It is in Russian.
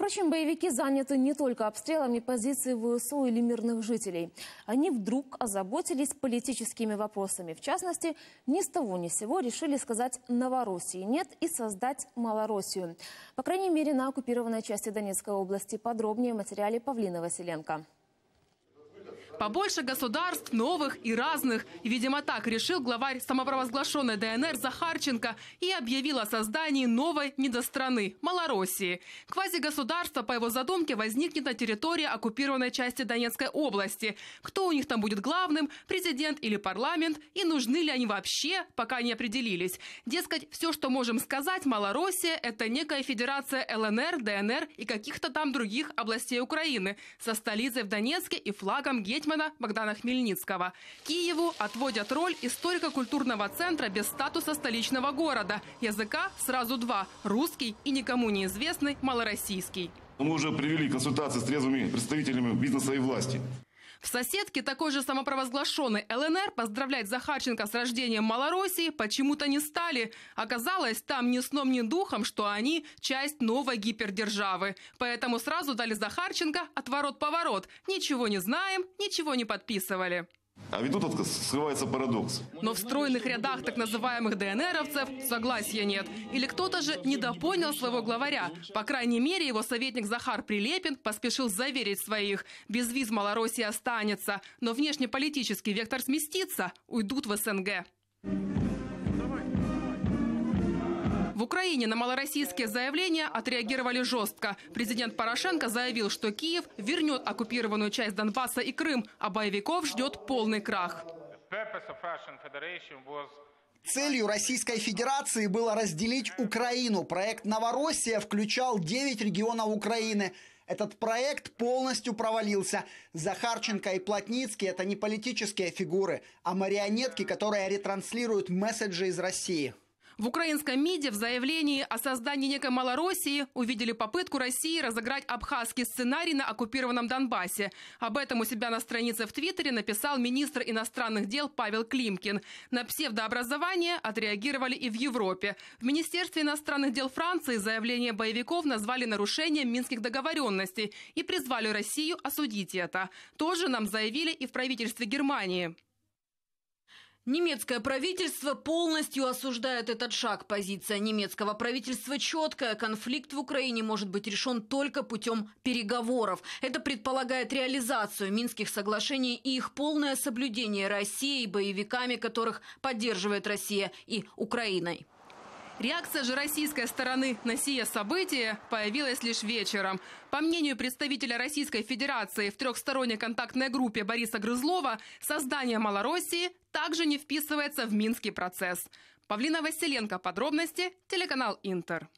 Впрочем, боевики заняты не только обстрелами позиций ВСУ или мирных жителей. Они вдруг озаботились политическими вопросами. В частности, ни с того ни с сего решили сказать «Новороссии нет» и создать Малороссию. По крайней мере, на оккупированной части Донецкой области. Подробнее в материале Павлина Василенко. Побольше государств, новых и разных. Видимо, так решил главарь самопровозглашенной ДНР Захарченко и объявил о создании новой недостраны – Малороссии. Квазигосударство, по его задумке, возникнет на территории оккупированной части Донецкой области. Кто у них там будет главным – президент или парламент? И нужны ли они вообще, пока не определились. Дескать, все, что можем сказать, Малороссия – это некая федерация ЛНР, ДНР и каких-то там других областей Украины со столицей в Донецке и флагом Гетьмана гетмана Богдана Хмельницкого. Киеву отводят роль историко-культурного центра без статуса столичного города. Языка сразу два – русский и никому неизвестный малороссийский. Мы уже привели консультации с трезвыми представителями бизнеса и власти. В соседке такой же самопровозглашенный ЛНР поздравлять Захарченко с рождением Малороссии почему-то не стали. Оказалось, там ни сном, ни духом, что они часть новой гипердержавы. Поэтому сразу дали Захарченко отворот-поворот. Ничего не знаем, ничего не подписывали. А ведь тут скрывается парадокс. Но в стройных рядах так называемых ДНРовцев согласия нет. Или кто-то же недопонял своего главаря. По крайней мере, его советник Захар Прилепин поспешил заверить своих. Без виз Малороссия останется. Но внешнеполитический вектор сместится, уйдут в СНГ. Украине на малороссийские заявления отреагировали жестко. Президент Порошенко заявил, что Киев вернет оккупированную часть Донбасса и Крым, а боевиков ждет полный крах. Целью Российской Федерации было разделить Украину. Проект «Новороссия» включал 9 регионов Украины. Этот проект полностью провалился. Захарченко и Плотницкий – это не политические фигуры, а марионетки, которые ретранслируют месседжи из России. В украинском МИДе в заявлении о создании некой Малороссии увидели попытку России разыграть абхазский сценарий на оккупированном Донбассе. Об этом у себя на странице в Твиттере написал министр иностранных дел Павел Климкин. На псевдообразование отреагировали и в Европе. В Министерстве иностранных дел Франции заявление боевиков назвали нарушением минских договоренностей и призвали Россию осудить это. Тоже нам заявили и в правительстве Германии. Немецкое правительство полностью осуждает этот шаг. Позиция немецкого правительства четкая. Конфликт в Украине может быть решен только путем переговоров. Это предполагает реализацию Минских соглашений и их полное соблюдение Россией, боевиками которых поддерживает Россия и Украиной. Реакция же российской стороны на сие событие появилась лишь вечером. По мнению представителя Российской Федерации в трехсторонней контактной группе Бориса Грызлова, создание Малороссии также не вписывается в Минский процесс. Павлина Василенко. Подробности. Телеканал «Интер».